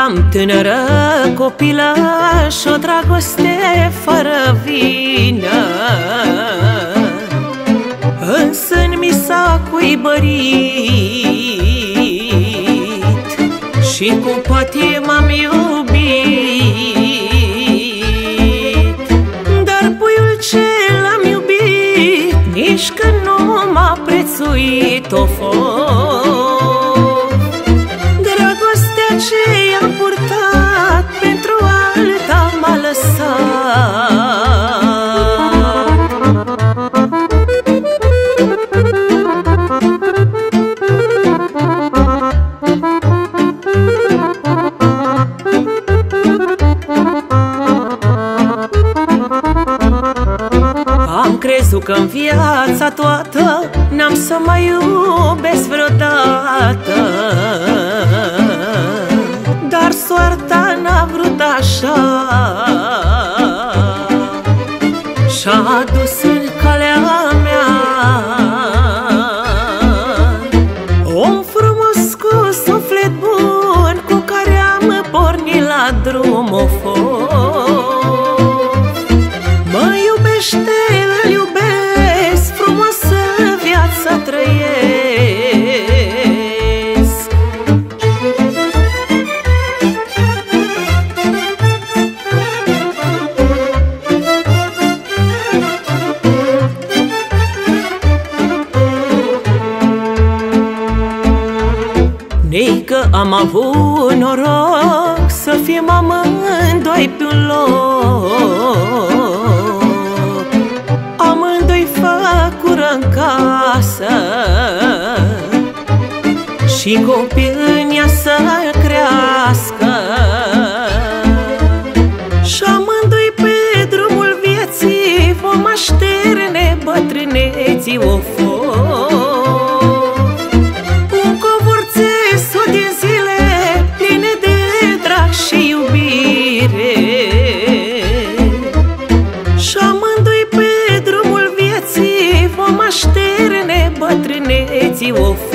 Eram tânără, copilă și o dragoste fără vină. Însă mi s-a cuibărit Și cu poate m-am iubit. Dar puiul ce l-am iubit Nici că nu m-a prețuit o fost crezut că în viața toată N-am să mai iubesc vreodată. Dar soarta n-a vrut așa. Și-a dus în calea mea Om frumos cu suflet bun Cu care am pornit la drum o am avut noroc Să fim amândoi pe un loc. Amândoi făcură în casă Și copii în ea să crească. Și amândoi pe drumul vieții Vom așterne bătrâneții o vieții o